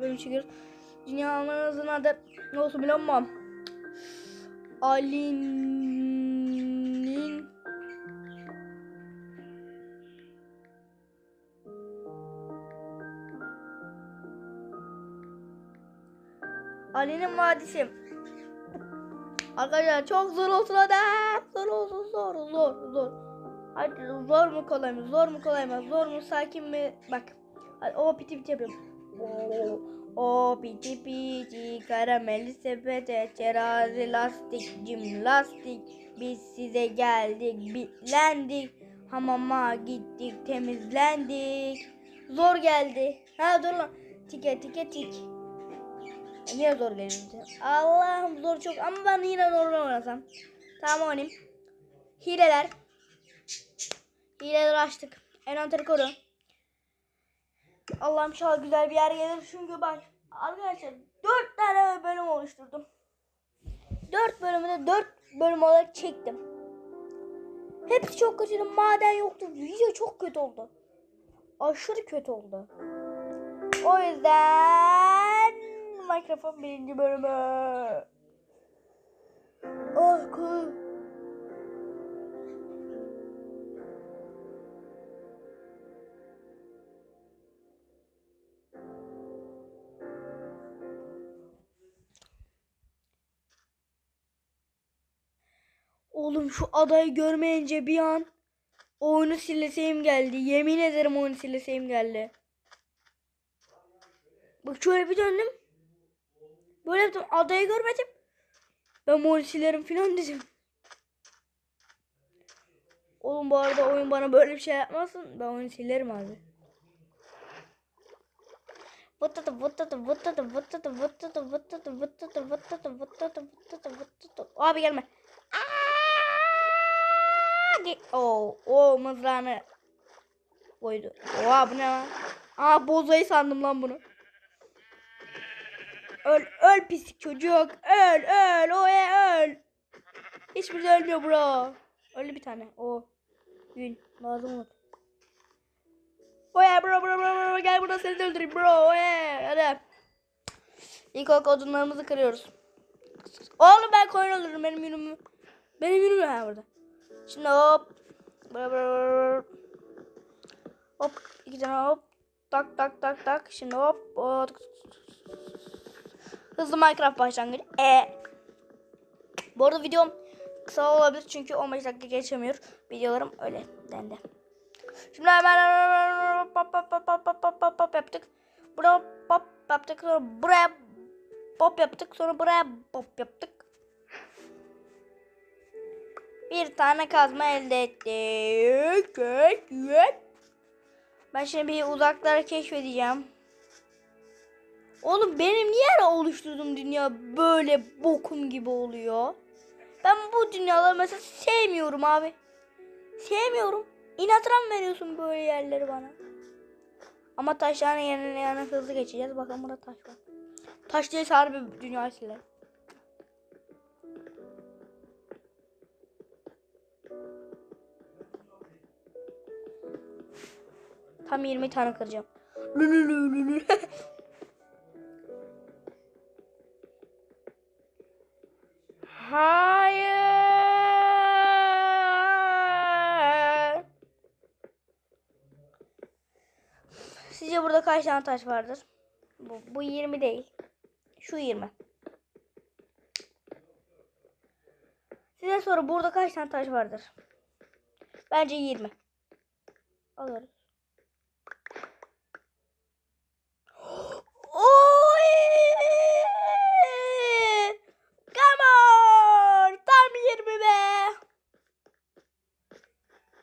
bölüm çekiyoruz. Dünyanın adı ne olsun bilemem. Ali'nin Ali'nin vadisi. Arkadaşlar çok zor olsun hadi. Zor olsun zor zor zor. Hadi zor mu kolay mı? Zor mu kolay mı? Zor mu sakin mi? Bak. Hadi, o piti piti yapıyorum. O, o piti piti karamel sepete terazi lastik cim lastik. Biz size geldik bitlendik. Hamama gittik temizlendik. Zor geldi. Ha dur lan. Tike tike tik. Yine zor geliyor. Allah'ım zor çok ama ben yine normal oynasam. Tamam oynayayım. Hileler. Hileleri açtık. Envanteri koru. Allah'ım inşallah güzel bir yer gelir. Çünkü bak arkadaşlar 4 tane bölüm oluşturdum. 4 bölümü de 4 bölüm olarak çektim. Hepsi çok kötüydü. Maden yoktu. Video çok kötü oldu. Aşırı kötü oldu. O yüzden mikrofon birinci bölümü. Oh cool. Oğlum şu adayı görmeyince bir an oyunu sileseyim geldi. Yemin ederim oyunu sileseyim geldi. Bak şöyle bir döndüm. Böyle yaptım. Adayı görmedim. Ben oyunu silerim filan dedim. Oğlum bu arada oyun bana böyle bir şey yapmasın. Ben oyunu silerim abi. Vıtıtı vıtıtı vıtıtı vıtıtı vıtıtı vıtıtı vıtıtı vıtıtı vıtıtı vıtıtı vıtıtı Abi gelme. Ge- Oo, o mızrağını koydu. Oha bu ne lan? Aa bozayı sandım lan bunu. Öl, öl pislik çocuk. Öl, öl, oye öl. Hiçbiri de ölmüyor bro. Öldü bir tane. O. Gün. Lazım olur. Oye bro bro bro bro. Gel burada seni de öldüreyim bro. Oye. Hadi. İlk olarak odunlarımızı kırıyoruz. Oğlum ben koyun alırım benim yünümü. Benim yünüm ha burada. Şimdi hop. Hop. iki tane hop. Tak tak tak tak. Şimdi hop. Hızlı Minecraft başlangıcı. E. Bu arada videom kısa olabilir çünkü 15 dakika geçemiyor. Videolarım öyle dendi. Şimdi hemen pop pop pop pop pop pop pop pop yaptık. Buraya pop yaptık. Sonra buraya pop yaptık. Sonra buraya pop yaptık. Bir tane kazma elde ettik. Ben şimdi bir uzakları keşfedeceğim. Oğlum benim niye oluşturduğum dünya böyle bokum gibi oluyor? Ben bu dünyaları mesela sevmiyorum abi. Sevmiyorum. İnatına mı veriyorsun böyle yerleri bana? Ama taşların yerine yana hızlı geçeceğiz. Bakın burada taş var. Taş değil harbi dünya siler. Tam 20 tane kıracağım. Hayır. Sizce burada kaç tane taş vardır? Bu, bu 20 değil. Şu 20. Size soru burada kaç tane taş vardır? Bence 20. Alırız. Come on! Tam 20 be.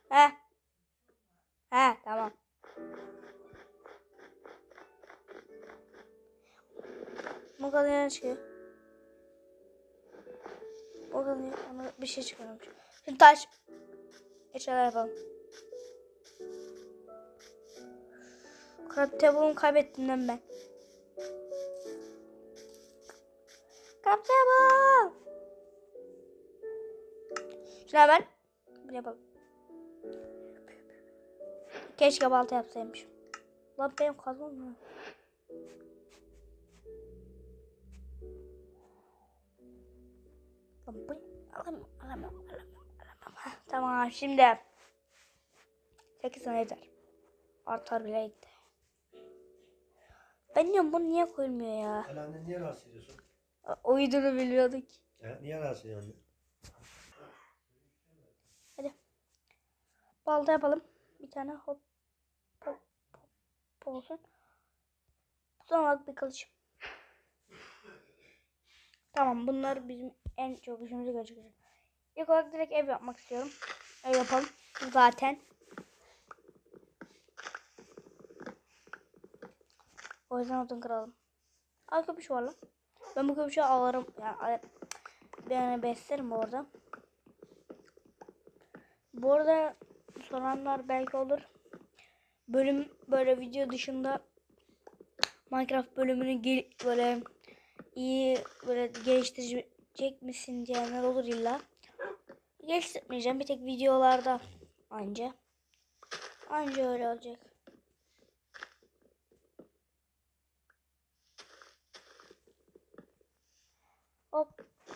He. He tamam. Bu kadar yana çıkıyor. O kadar bir şey çıkarmış. Şimdi taş. Eşyalar yapalım. Kaptabımı kaybettim ben. Yapamam. Şimdi hemen yapalım. Keşke balta yapsaymışım. Lan benim kazmam mı? Lan bu alamam. Tamam şimdi. 8 tane yeter. Artar bile gitti. Ben diyorum bunu niye koymuyor ya? Sen annen niye rahatsız ediyorsun? Videonu biliyorduk. Evet, niye rahatsız ediyorsun anne? Balda yapalım. Bir tane hop hop hop olsun. Sonra bir kılıç. Tamam bunlar bizim en çok işimize görecek. İlk olarak direkt ev yapmak istiyorum. Ev yapalım. Zaten. O yüzden odun kıralım. Al köpüş var lan. Ben bu köpüşü alırım. Yani, ben beslerim orada. Bu arada soranlar belki olur. Bölüm böyle video dışında Minecraft bölümünü böyle iyi böyle geliştirecek misin diyenler olur illa. Geliştirmeyeceğim bir tek videolarda anca. Anca öyle olacak. Hop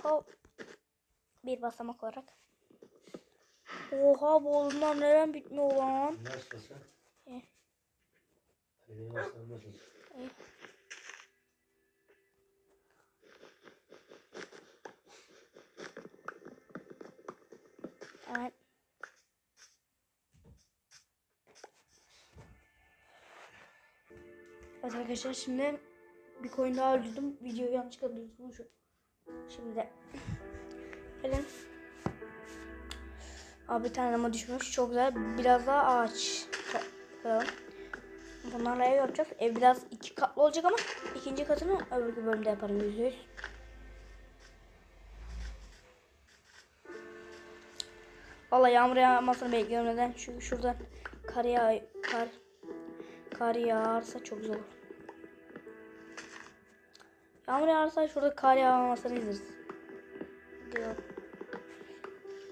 hop. Bir basamak olarak. Oha bu odunlar neden bitmiyor lan? Nasılsın? İyi. Evet. Evet arkadaşlar şimdi bir coin daha öldürdüm. Videoyu yanlışlıkla durdurmuşum. Şimdi gelin. Abi bir tane ama düşmüş. Çok güzel. Biraz daha ağaç kıralım. Bunlarla ev yapacağız. Ev biraz iki katlı olacak ama ikinci katını öbür bölümde yaparım yüzde yüz. Valla yağmur yağmasını bekliyorum neden? Çünkü şuradan kar yağ kar kar yağarsa çok zor olur. Yağmur yağarsa şurada kar yağmamasını izleriz. Diyor.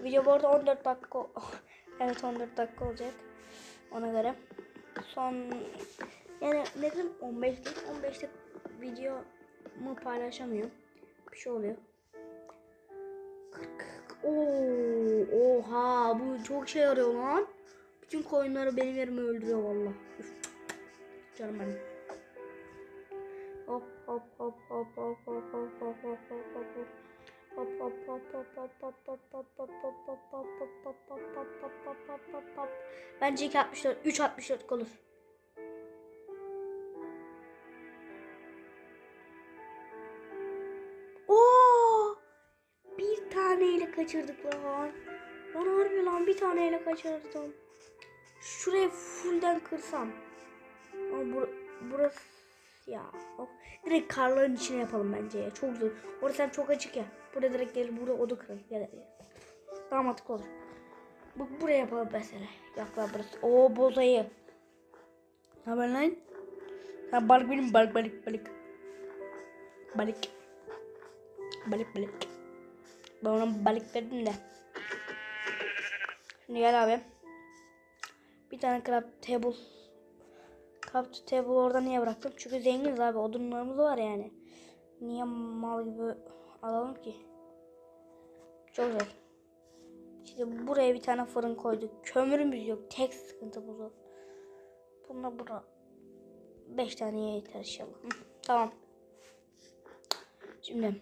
Video bu arada 14 dakika evet 14 dakika olacak. Ona göre son yani ne dedim 15 değil 15'te video mu paylaşamıyorum. Bir şey oluyor. 40 Oo, oha bu çok şey yarıyor lan. Bütün koyunları benim yerime öldürüyor valla. Canım benim. Hop hop hop hop hop hop hop hop hop hop hop hop. Hop hop hop hop hop hop hop hop hop hop hop hop hop hop hop hop hop hop hop hop. Bence 2.64 3.64 olur. Oo! Bir taneyle kaçırdık lan. Lan harbi lan bir taneyle kaçırdım. Şurayı fullden kırsam. Ama bur burası ya. Of. Direkt karların içine yapalım bence ya. Çok zor. Orası hem çok açık ya. Burada direkt gelir burada oda kıralım. Gel gel. Daha mantıklı olur. Bu buraya yapalım mesela. Yakla burası. Oo bozayı. Ne haber lan? Ha balık benim balık balık balık. Balık. Balık balık. Ben ona balık dedim de. Şimdi gel abi. Bir tane craft table. Craft table orada niye bıraktım? Çünkü zenginiz abi. Odunlarımız var yani. Niye mal gibi alalım ki? Çok güzel. Şimdi buraya bir tane fırın koyduk. Kömürümüz yok. Tek sıkıntımız o. Buna buna 5 tane yeter inşallah. Tamam. Şimdi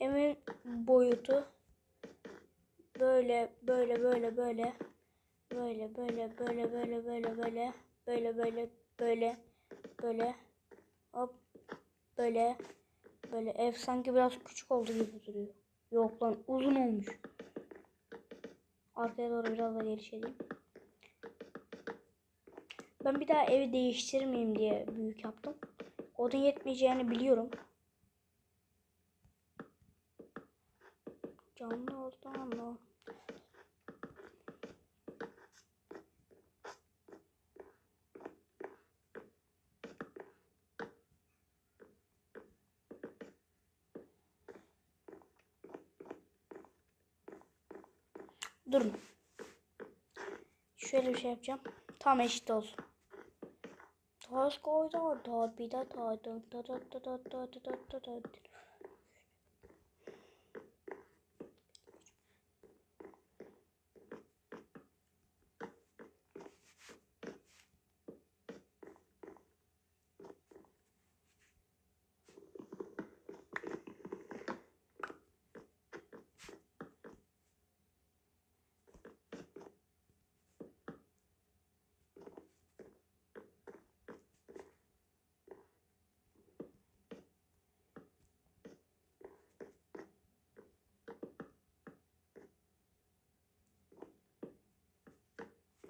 evin boyutu böyle böyle böyle böyle böyle böyle böyle böyle böyle böyle böyle böyle böyle böyle hop böyle böyle ev sanki biraz küçük oldu gibi duruyor. Yok lan uzun olmuş. Arkaya doğru biraz da gelişelim. Ben bir daha evi değiştirmeyeyim diye büyük yaptım. Odun yetmeyeceğini biliyorum. Canlı oldu ama. Durun. Şöyle bir şey yapacağım. Tam eşit olsun. Taş koydu da bir de da da da da da da da da da da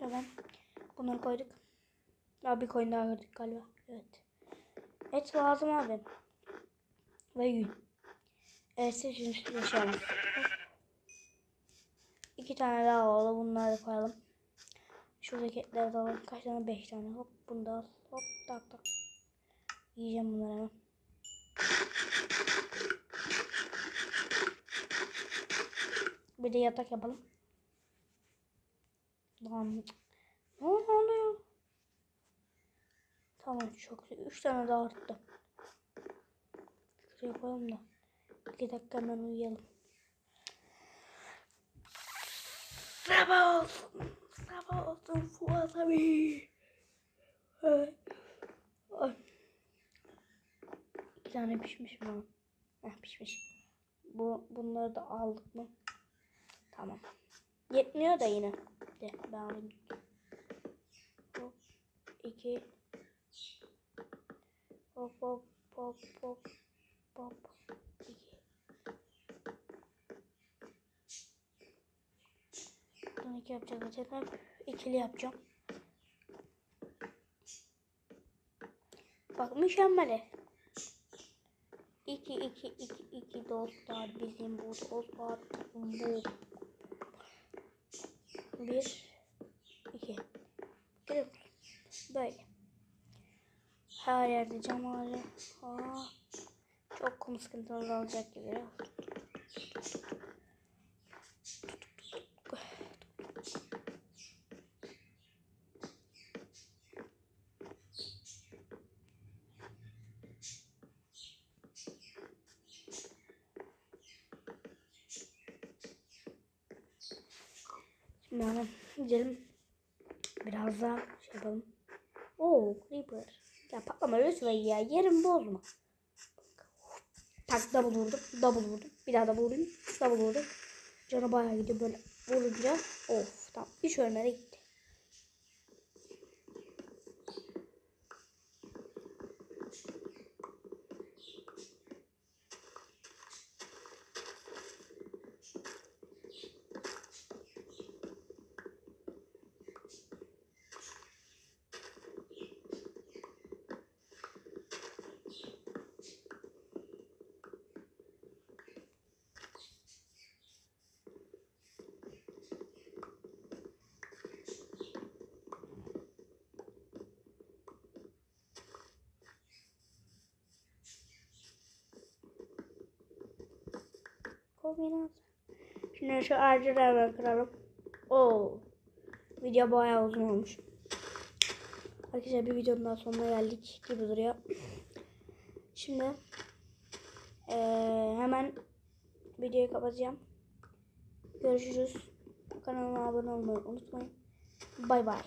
Hemen bunları koyduk. Daha bir koyun daha gördük galiba. Evet. Et lazım abi. Ve yün. Evet seçin yaşayalım. İki tane daha oldu. Bunları da koyalım. Şuradaki etleri de alalım. Kaç tane? Beş tane. Hop bunu da al. Hop tak tak. Yiyeceğim bunları hemen. Bir de yatak yapalım. Lan. Ne oluyor? Tamam çok güzel. Üç tane daha arttı. Şuraya koyalım da. İki dakika hemen uyuyalım. Sabah olsun. Sabah olsun Fuat abi. Ay. İki tane pişmiş mi? Heh, pişmiş. Bu, bunları da aldık mı? Tamam. Yetmiyor da yine. De ben alayım. Hop. iki. Hop hop hop hop hop. İki. Buradan iki yapacağız zaten. İkili yapacağım. Bak mükemmel. 2 2 2 2 dostlar bizim bu dostlar bu. 1 2 Görüyor musun? Böyle. Her yerde cam hali. Aa, çok kum sıkıntıları olacak gibi. Şimdi hemen gidelim. Biraz daha şey yapalım. Oo Creeper. Ya patlama lütfen ya. Yerim bozma. Tak double vurdum. Double vurdum. Bir daha double vurayım. Double vurdum. Canı bayağı gidiyor böyle vurunca. Of tamam. Hiç ölmedi Kombinat. Şimdi şu ağacı da hemen kıralım. Oo. Video bayağı uzun olmuş. Arkadaşlar bir videonun daha sonuna geldik gibi duruyor. Şimdi eee, hemen videoyu kapatacağım. Görüşürüz. Kanalıma abone olmayı unutmayın. Bay bay.